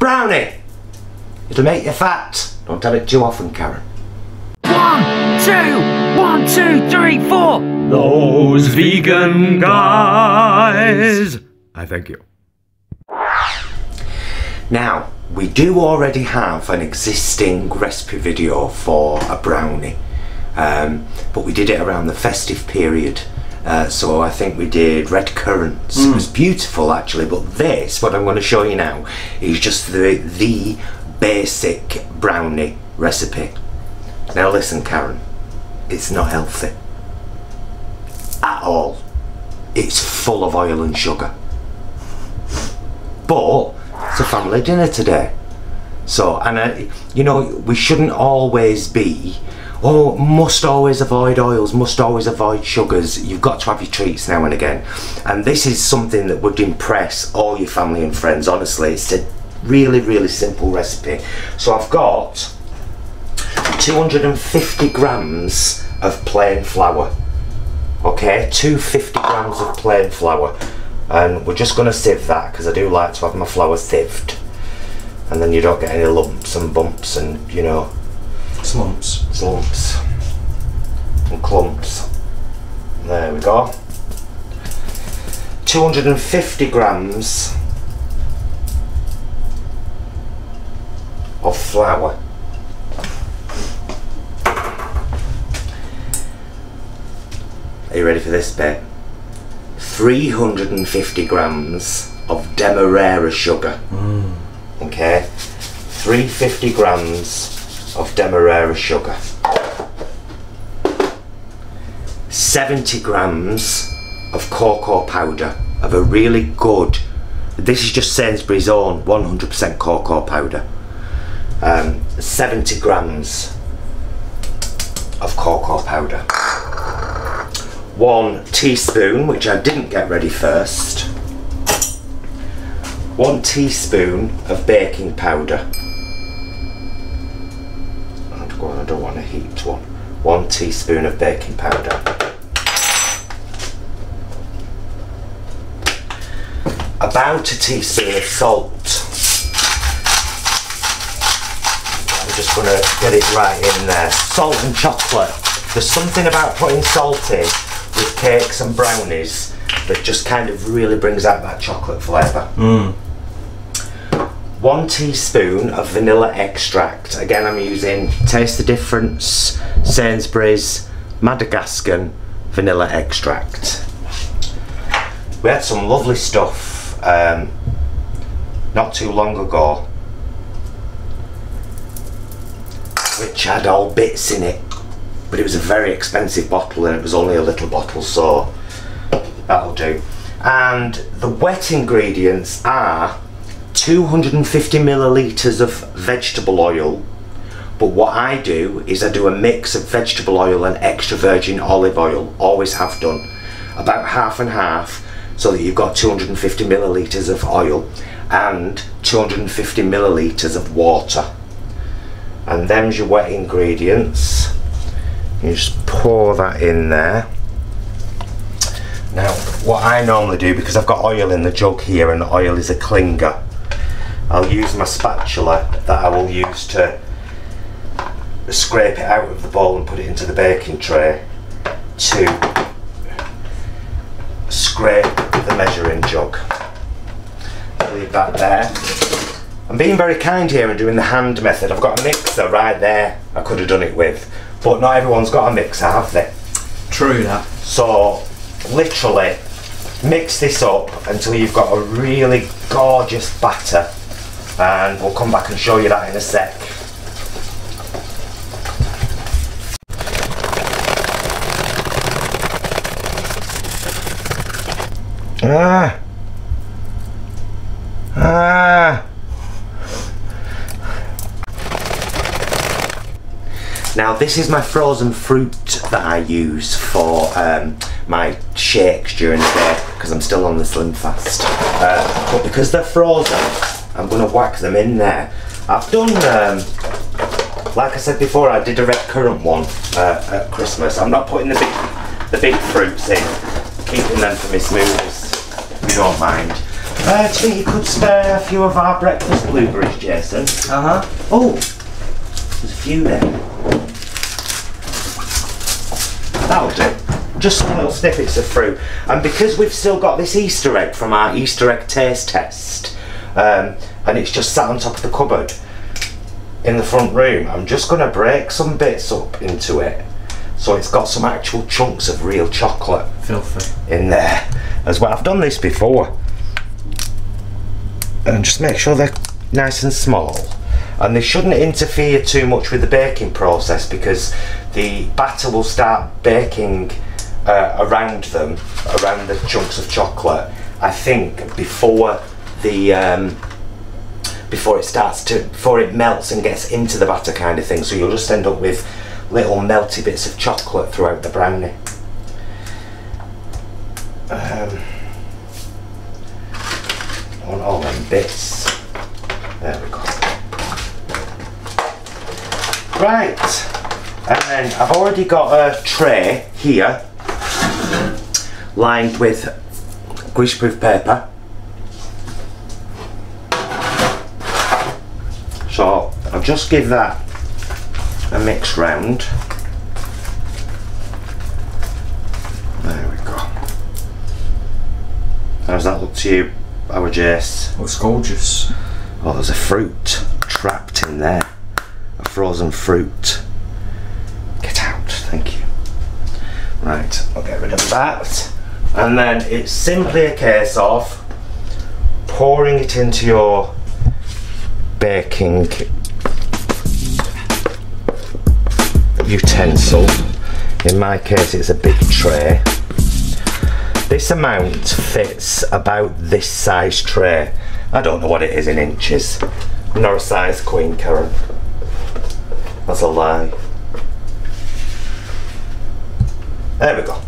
Brownie! It'll make you fat. Don't have it too often, Karen. One, two, one, two, three, four. Those vegan guys. I thank you. Now, we do already have an existing recipe video for a brownie, um, but we did it around the festive period. Uh, so I think we did red currants. It was beautiful actually, but this, what I'm going to show you now, is just the the basic brownie recipe. Now listen, Karen, it's not healthy at all. It's full of oil and sugar. But it's a family dinner today. So, and uh, you know, we shouldn't always be, oh, must always avoid oils, must always avoid sugars. You've got to have your treats now and again. And this is something that would impress all your family and friends, honestly. It's a really, really simple recipe. So I've got 250 grams of plain flour. Okay, 250 grams of plain flour. And we're just going to sieve that because I do like to have my flour sieved. And then you don't get any lumps and bumps and, you know, Slumps. lumps and clumps. There we go. 250 grams of flour. Are you ready for this bit? 350 grams of Demerara sugar. Mm. Okay? 350 grams of Demerara sugar. 70 grams of cocoa powder of a really good this is just Sainsbury's own 100% cocoa powder. Um, 70 grams of cocoa powder. One teaspoon which I didn't get ready first. One teaspoon of baking powder and go on, I don't want a heaped one. One teaspoon of baking powder. About a teaspoon of salt. I'm just going to get it right in there. Salt and chocolate. There's something about putting salt in with cakes and brownies that just kind of really brings out that chocolate flavour hmm. One teaspoon of vanilla extract. Again, I'm using Taste the Difference, Sainsbury's, Madagascan vanilla extract. We had some lovely stuff um, not too long ago, which had all bits in it, but it was a very expensive bottle and it was only a little bottle, so that'll do. And the wet ingredients are 250 milliliters of vegetable oil. But what I do is I do a mix of vegetable oil and extra virgin olive oil. Always have done. About half and half so that you've got 250 milliliters of oil and 250 milliliters of water. And them's your wet ingredients. You just pour that in there. Now what I normally do because I've got oil in the jug here and the oil is a clinger I'll use my spatula that I will use to scrape it out of the bowl and put it into the baking tray to scrape the measuring jug. Leave that there. I'm being very kind here and doing the hand method. I've got a mixer right there I could have done it with, but not everyone's got a mixer, have they? True that. So, literally, mix this up until you've got a really gorgeous batter, and we'll come back and show you that in a sec. Ah. Ah. Now this is my frozen fruit that I use for um, my shakes during the day because I'm still on the slim fast. Uh, but because they're frozen, I'm going to whack them in there. I've done, um, like I said before, I did a red currant one uh, at Christmas. I'm not putting the big, the big fruits in, keeping them for my smoothies, if you don't mind. Uh, you think you could spare a few of our breakfast blueberries, Jason? Uh huh. Oh, there's a few there. That'll do. Just some little snippets of fruit. And because we've still got this Easter egg from our Easter egg taste test, um, and it's just sat on top of the cupboard in the front room, I'm just going to break some bits up into it. So it's got some actual chunks of real chocolate Filthy. in there as well. I've done this before. And just make sure they're nice and small. And they shouldn't interfere too much with the baking process because the batter will start baking uh, around them, around the chunks of chocolate. I think before the um, before it starts to before it melts and gets into the batter kind of thing. So you'll just end up with little melty bits of chocolate throughout the brownie. Um, I want all them bits. There we go. Right, and then I've already got a tray here lined with greaseproof paper. So I'll just give that a mix round. There we go. How's that look to you, our Jace? Looks gorgeous. Oh, there's a fruit trapped in there. A frozen fruit. Get out, thank you. Right, I'll get rid of that. And then it's simply a case of pouring it into your baking utensil. In my case, it's a big tray. This amount fits about this size tray. I don't know what it is in inches. I'm not a size queen, Karen. That's a lie. There we go.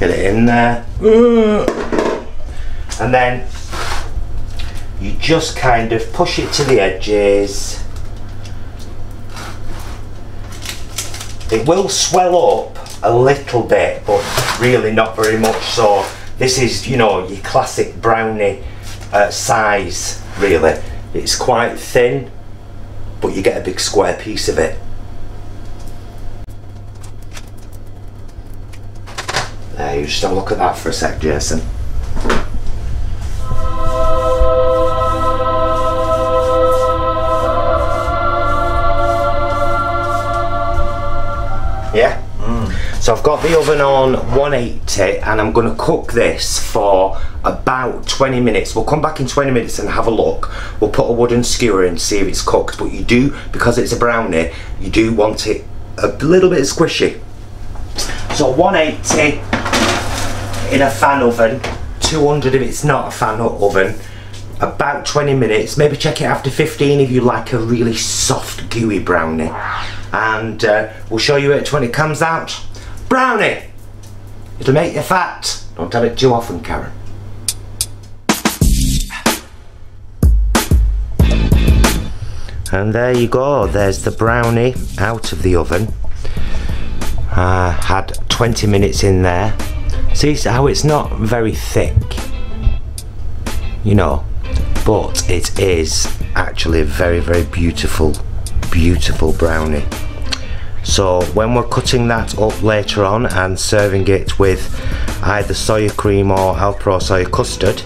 Get it in there. Mm. And then you just kind of push it to the edges. It will swell up a little bit, but really not very much. So this is, you know, your classic brownie uh, size, really. It's quite thin, but you get a big square piece of it. There, you just have a look at that for a sec, Jason. So I've got the oven on 180 and I'm going to cook this for about 20 minutes. We'll come back in 20 minutes and have a look. We'll put a wooden skewer in, see if it's cooked. But you do, because it's a brownie, you do want it a little bit squishy. So 180 in a fan oven, 200 if it's not a fan oven. About 20 minutes, maybe check it after 15 if you like a really soft gooey brownie. And uh, we'll show you it when it comes out. Brownie! It'll make you fat. Don't have it too often, Karen. And there you go, there's the brownie out of the oven. Uh, had 20 minutes in there. See how it's not very thick, you know, but it is actually a very, very beautiful, beautiful brownie. So when we're cutting that up later on and serving it with either soya cream or Alpro soya custard,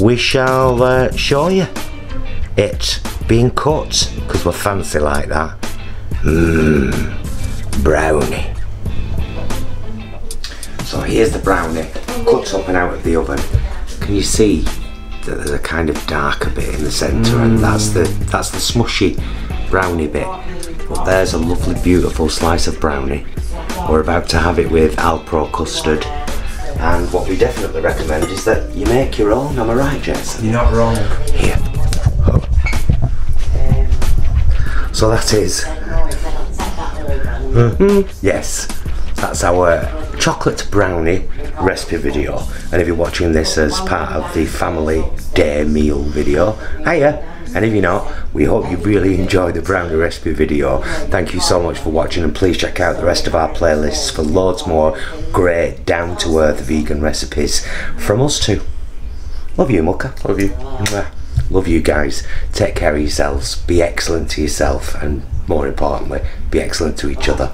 we shall uh, show you it being cut because we're fancy like that. Mmm, brownie. So here's the brownie, cut up and out of the oven. Can you see that there's a kind of darker bit in the centre, and that's the that's the smushy brownie bit. But there's a lovely, beautiful slice of brownie. We're about to have it with Alpro custard. And what we definitely recommend is that you make your own. Am I right, Jensen? You're not wrong. Here. So that is Mhm. Yes, that's our chocolate brownie recipe video. And if you're watching this as part of the family day meal video, hiya. And if you're not, we hope you really enjoyed the brownie recipe video. Thank you so much for watching and please check out the rest of our playlists for loads more great down to earth vegan recipes from us too. Love you, Mucker. Love you. Love you guys. Take care of yourselves. Be excellent to yourself, and more importantly, be excellent to each other.